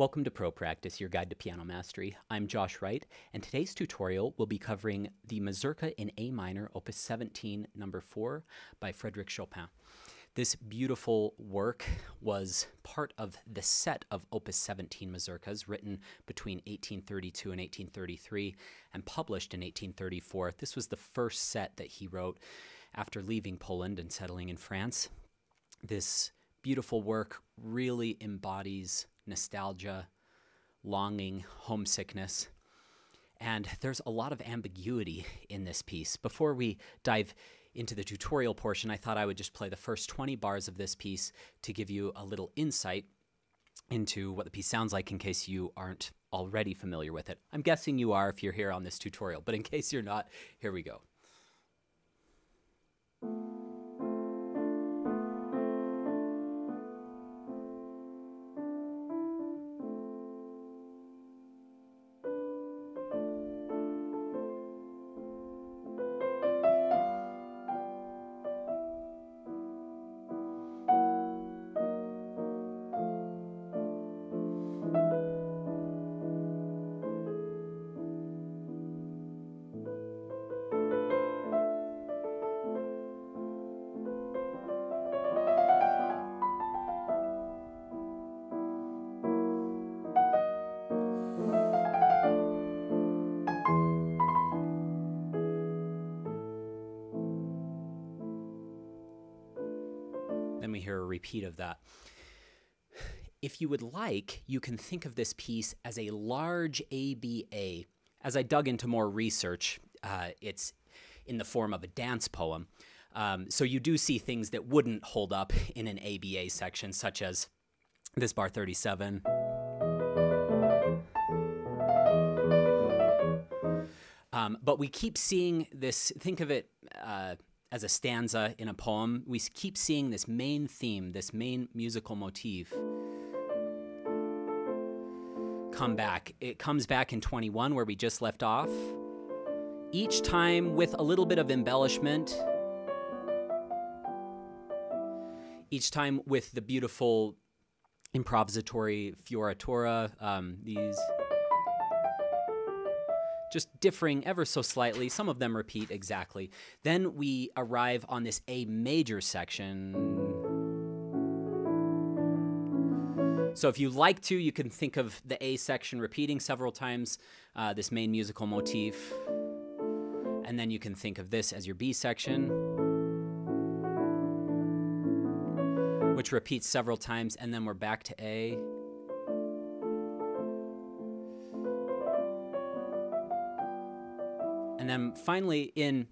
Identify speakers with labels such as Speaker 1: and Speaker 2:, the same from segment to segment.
Speaker 1: Welcome to Pro Practice, your guide to piano mastery. I'm Josh Wright, and today's tutorial will be covering the Mazurka in A minor, opus 17, number 4, by Frédéric Chopin. This beautiful work was part of the set of opus 17 mazurkas written between 1832 and 1833 and published in 1834. This was the first set that he wrote after leaving Poland and settling in France. This beautiful work really embodies nostalgia, longing, homesickness. And there's a lot of ambiguity in this piece. Before we dive into the tutorial portion, I thought I would just play the first 20 bars of this piece to give you a little insight into what the piece sounds like in case you aren't already familiar with it. I'm guessing you are if you're here on this tutorial, but in case you're not, here we go. Then we hear a repeat of that. If you would like, you can think of this piece as a large ABA. As I dug into more research, uh, it's in the form of a dance poem. Um, so you do see things that wouldn't hold up in an ABA section, such as this bar 37. Um, but we keep seeing this, think of it uh, as a stanza in a poem. We keep seeing this main theme, this main musical motif come back. It comes back in 21, where we just left off. Each time with a little bit of embellishment. Each time with the beautiful improvisatory fioritura, um, these just differing ever so slightly. Some of them repeat exactly. Then we arrive on this A major section. So if you like to, you can think of the A section repeating several times, uh, this main musical motif. And then you can think of this as your B section, which repeats several times, and then we're back to A. then finally in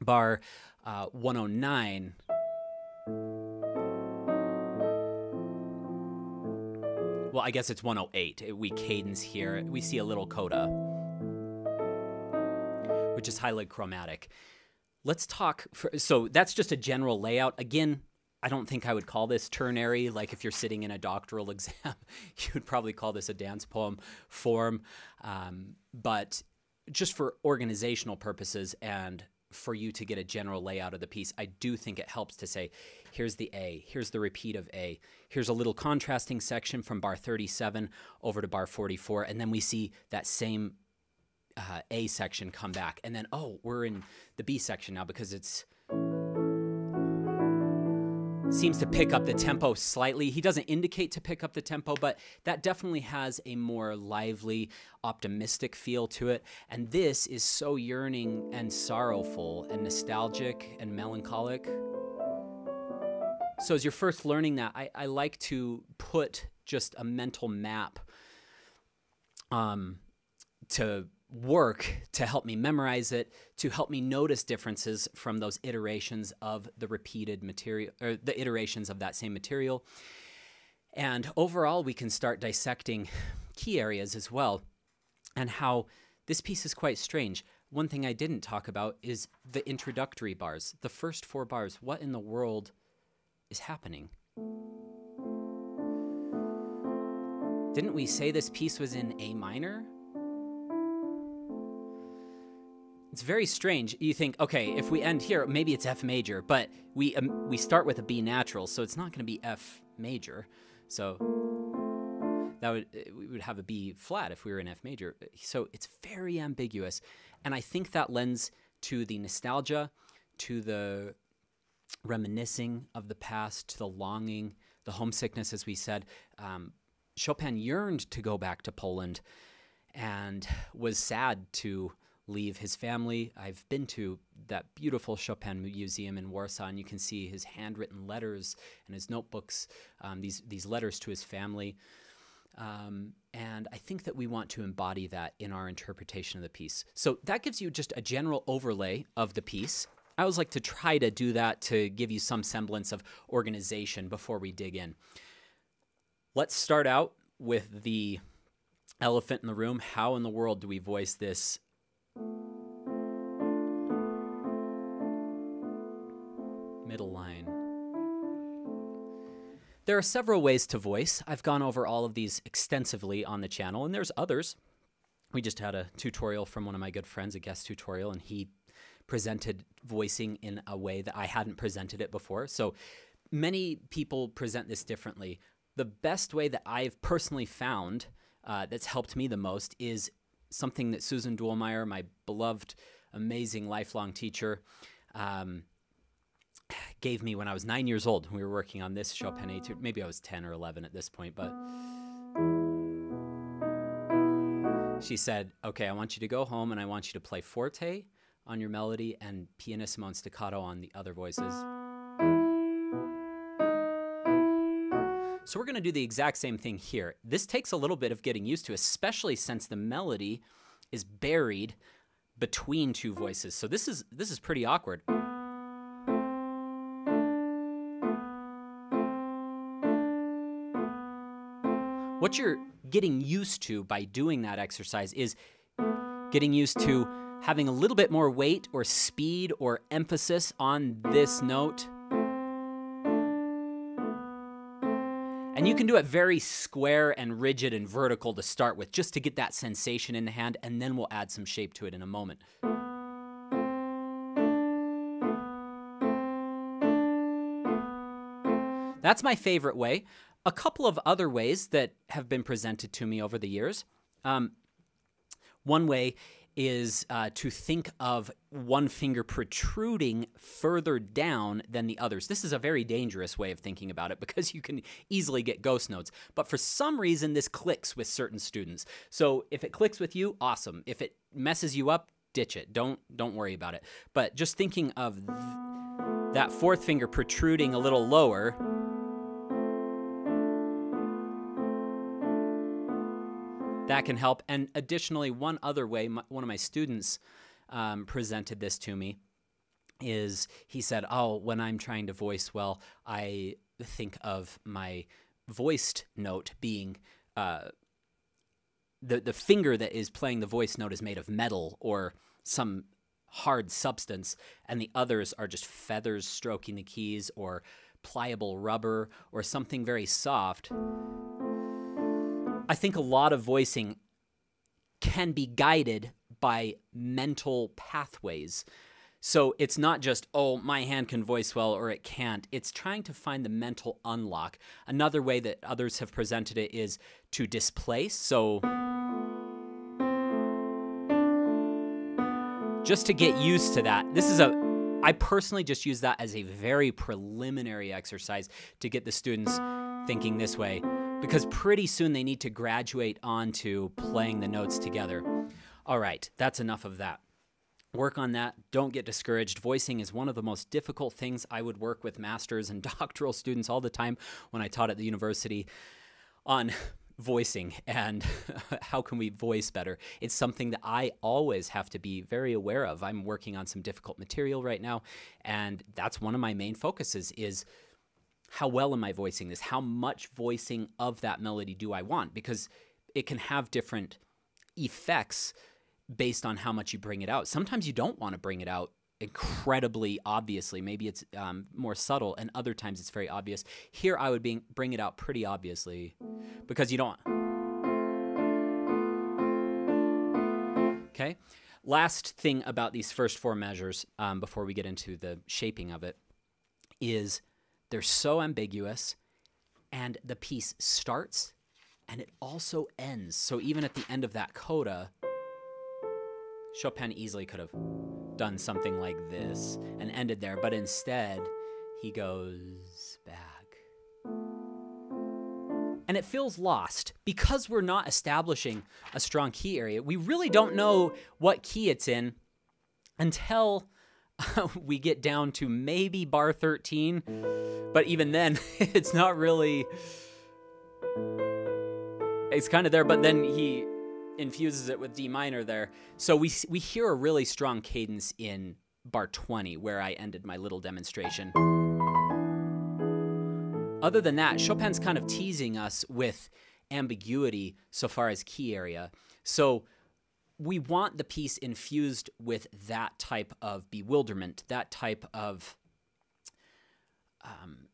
Speaker 1: bar uh, 109, well, I guess it's 108. We cadence here. We see a little coda, which is highly chromatic. Let's talk. For, so that's just a general layout. Again, I don't think I would call this ternary. Like if you're sitting in a doctoral exam, you would probably call this a dance poem form. Um, but just for organizational purposes and for you to get a general layout of the piece, I do think it helps to say, here's the A, here's the repeat of A, here's a little contrasting section from bar 37 over to bar 44, and then we see that same uh, A section come back. And then, oh, we're in the B section now because it's seems to pick up the tempo slightly. He doesn't indicate to pick up the tempo, but that definitely has a more lively, optimistic feel to it. And this is so yearning and sorrowful and nostalgic and melancholic. So, as you're first learning that, I, I like to put just a mental map um, to work to help me memorize it, to help me notice differences from those iterations of the repeated material, or the iterations of that same material. And overall, we can start dissecting key areas as well, and how this piece is quite strange. One thing I didn't talk about is the introductory bars, the first four bars. What in the world is happening? Didn't we say this piece was in A minor? It's very strange. You think, okay, if we end here, maybe it's F major, but we um, we start with a B natural, so it's not going to be F major. So that would we would have a B flat if we were in F major. So it's very ambiguous, and I think that lends to the nostalgia, to the reminiscing of the past, to the longing, the homesickness, as we said. Um, Chopin yearned to go back to Poland and was sad to leave his family. I've been to that beautiful Chopin museum in Warsaw, and you can see his handwritten letters and his notebooks, um, these, these letters to his family. Um, and I think that we want to embody that in our interpretation of the piece. So that gives you just a general overlay of the piece. I always like to try to do that to give you some semblance of organization before we dig in. Let's start out with the elephant in the room. How in the world do we voice this middle line? There are several ways to voice. I've gone over all of these extensively on the channel, and there's others. We just had a tutorial from one of my good friends, a guest tutorial, and he presented voicing in a way that I hadn't presented it before. So many people present this differently. The best way that I've personally found uh, that's helped me the most is something that Susan Duehlmeier, my beloved, amazing lifelong teacher, um, gave me when I was nine years old. We were working on this Chopin etude. Maybe I was 10 or 11 at this point, but she said, Okay, I want you to go home and I want you to play forte on your melody and pianissimo and staccato on the other voices. So we're going to do the exact same thing here. This takes a little bit of getting used to, especially since the melody is buried between two voices. So this is this is pretty awkward. What you're getting used to by doing that exercise is getting used to having a little bit more weight or speed or emphasis on this note. And you can do it very square and rigid and vertical to start with, just to get that sensation in the hand, and then we'll add some shape to it in a moment. That's my favorite way. A couple of other ways that have been presented to me over the years. Um, one way is uh, to think of one finger protruding further down than the others. This is a very dangerous way of thinking about it because you can easily get ghost notes. But for some reason, this clicks with certain students. So if it clicks with you, awesome. If it messes you up, ditch it. Don't don't worry about it. But just thinking of th that fourth finger protruding a little lower that can help. And additionally, one other way, my, one of my students um, presented this to me is he said, Oh, when I'm trying to voice well, I think of my voiced note being. Uh, the, the finger that is playing the voice note is made of metal or some hard substance, and the others are just feathers stroking the keys or pliable rubber or something very soft. I think a lot of voicing can be guided by mental pathways. So it's not just, oh, my hand can voice well or it can't. It's trying to find the mental unlock. Another way that others have presented it is to displace. So just to get used to that. This is a I personally just use that as a very preliminary exercise to get the students thinking this way because pretty soon they need to graduate onto playing the notes together. All right, that's enough of that. Work on that. Don't get discouraged. Voicing is one of the most difficult things. I would work with masters and doctoral students all the time when I taught at the university on voicing and how can we voice better. It's something that I always have to be very aware of. I'm working on some difficult material right now, and that's one of my main focuses is how well am I voicing this? How much voicing of that melody do I want? Because it can have different effects based on how much you bring it out. Sometimes you don't want to bring it out incredibly obviously. Maybe it's um, more subtle, and other times it's very obvious. Here, I would be, bring it out pretty obviously because you don't. Okay. Last thing about these first four measures um, before we get into the shaping of it is they're so ambiguous, and the piece starts and it also ends. So even at the end of that coda, Chopin easily could have done something like this and ended there, but instead he goes back. And it feels lost because we're not establishing a strong key area. We really don't know what key it's in until we get down to maybe bar 13. But even then, it's not really. It's kind of there, but then he infuses it with D minor there. So we we hear a really strong cadence in bar 20 where I ended my little demonstration. Other than that, Chopin's kind of teasing us with ambiguity so far as key area. So we want the piece infused with that type of bewilderment, that type of um,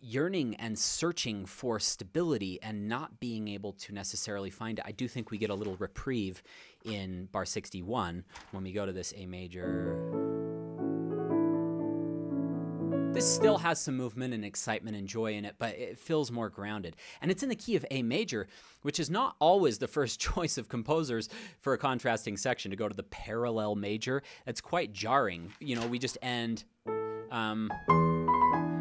Speaker 1: yearning and searching for stability and not being able to necessarily find it. I do think we get a little reprieve in bar 61 when we go to this A major this still has some movement and excitement and joy in it, but it feels more grounded. And it's in the key of A major, which is not always the first choice of composers for a contrasting section to go to the parallel major. That's quite jarring. You know, we just end. Um,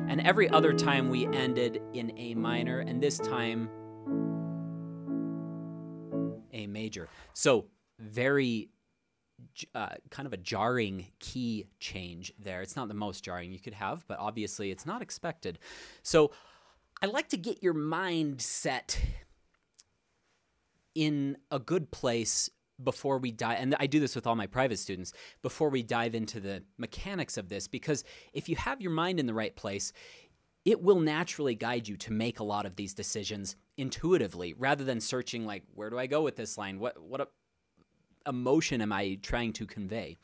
Speaker 1: and every other time we ended in A minor, and this time A major. So very uh, kind of a jarring key change there. It's not the most jarring you could have, but obviously it's not expected. So I like to get your mind set in a good place before we dive and I do this with all my private students before we dive into the mechanics of this because if you have your mind in the right place it will naturally guide you to make a lot of these decisions intuitively rather than searching like where do I go with this line what what emotion am I trying to convey?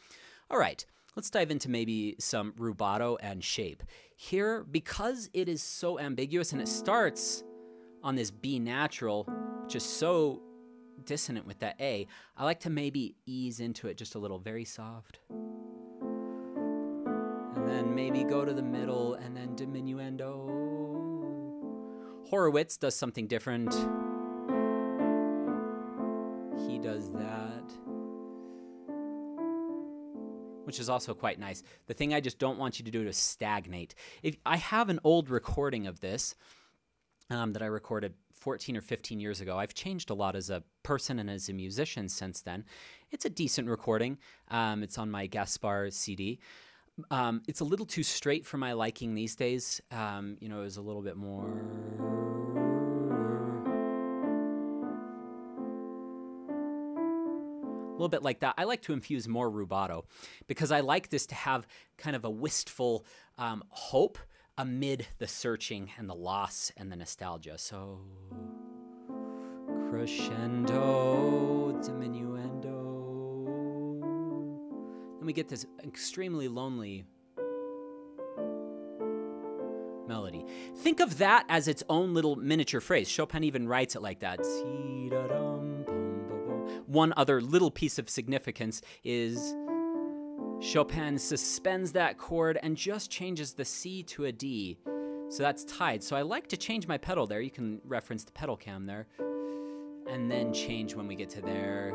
Speaker 1: All right, let's dive into maybe some rubato and shape. Here, because it is so ambiguous and it starts on this B natural, which is so dissonant with that A, I like to maybe ease into it just a little, very soft. And then maybe go to the middle and then diminuendo. Horowitz does something different. He does that which is also quite nice. The thing I just don't want you to do is stagnate. If I have an old recording of this um, that I recorded 14 or 15 years ago. I've changed a lot as a person and as a musician since then. It's a decent recording. Um, it's on my Gaspard CD. Um, it's a little too straight for my liking these days. Um, you know, it was a little bit more little bit like that. I like to infuse more rubato because I like this to have kind of a wistful um, hope amid the searching and the loss and the nostalgia. So crescendo, diminuendo. Then we get this extremely lonely melody. Think of that as its own little miniature phrase. Chopin even writes it like that one other little piece of significance is Chopin suspends that chord and just changes the C to a D. So that's tied. So I like to change my pedal there. You can reference the pedal cam there. And then change when we get to there.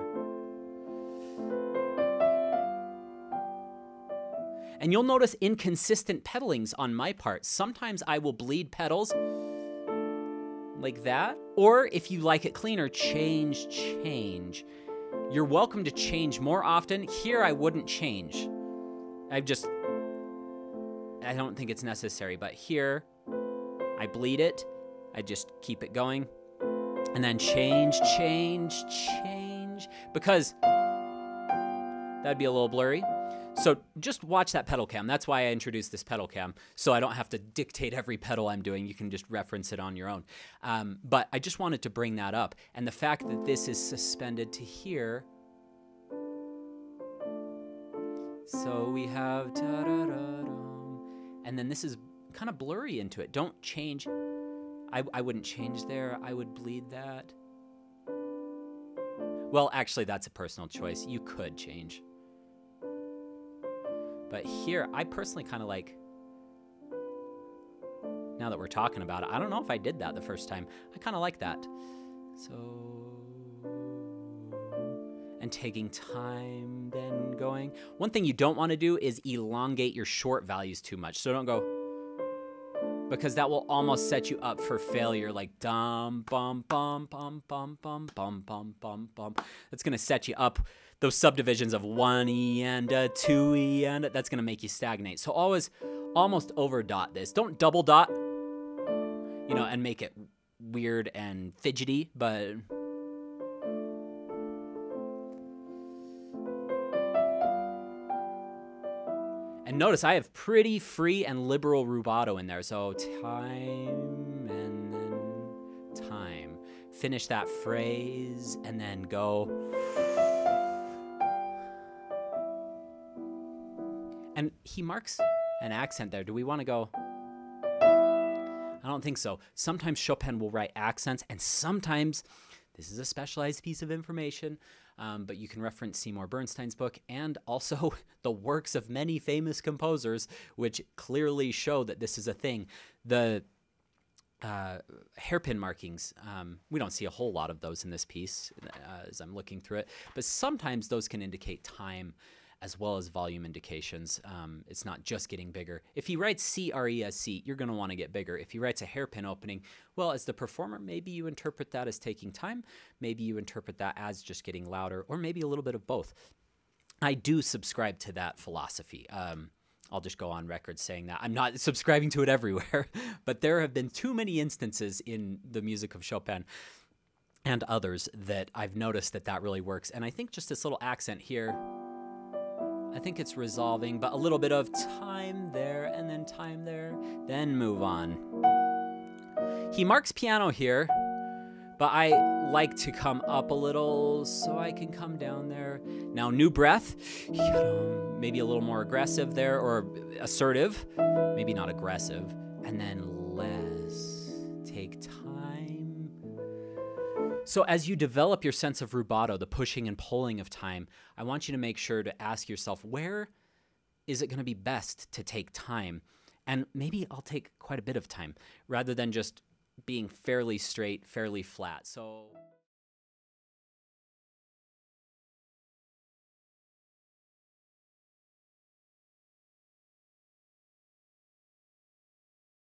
Speaker 1: And you'll notice inconsistent pedalings on my part. Sometimes I will bleed pedals like that. Or if you like it cleaner, change, change. You're welcome to change more often. Here, I wouldn't change. I've just, I don't think it's necessary, but here, I bleed it. I just keep it going. And then change, change, change. Because that'd be a little blurry. So just watch that pedal cam. That's why I introduced this pedal cam, so I don't have to dictate every pedal I'm doing. You can just reference it on your own. Um, but I just wanted to bring that up. And the fact that this is suspended to here. So we have and then this is kind of blurry into it. Don't change. I, I wouldn't change there. I would bleed that. Well, actually, that's a personal choice. You could change. But here, I personally kind of like, now that we're talking about it, I don't know if I did that the first time. I kind of like that. So, and taking time, then going. One thing you don't want to do is elongate your short values too much. So don't go, because that will almost set you up for failure like dum bum bum bum bum bum bum bum bum bum. That's to set you up those subdivisions of 1e and a 2e and a, that's to make you stagnate. So always almost over dot this. Don't double dot you know and make it weird and fidgety but And notice I have pretty free and liberal rubato in there. So time and then time. Finish that phrase and then go. And he marks an accent there. Do we want to go? I don't think so. Sometimes Chopin will write accents, and sometimes this is a specialized piece of information. Um, but you can reference Seymour Bernstein's book and also the works of many famous composers, which clearly show that this is a thing. The uh, hairpin markings, um, we don't see a whole lot of those in this piece uh, as I'm looking through it, but sometimes those can indicate time as well as volume indications. Um, it's not just getting bigger. If he writes C R E S C, you're going to want to get bigger. If he writes a hairpin opening, well, as the performer, maybe you interpret that as taking time. Maybe you interpret that as just getting louder, or maybe a little bit of both. I do subscribe to that philosophy. Um, I'll just go on record saying that. I'm not subscribing to it everywhere, but there have been too many instances in the music of Chopin and others that I've noticed that that really works. And I think just this little accent here I think it's resolving, but a little bit of time there and then time there, then move on. He marks piano here, but I like to come up a little so I can come down there. Now, new breath, maybe a little more aggressive there or assertive, maybe not aggressive, and then less. Take time so, as you develop your sense of rubato, the pushing and pulling of time, I want you to make sure to ask yourself where is it going to be best to take time? And maybe I'll take quite a bit of time rather than just being fairly straight, fairly flat. So.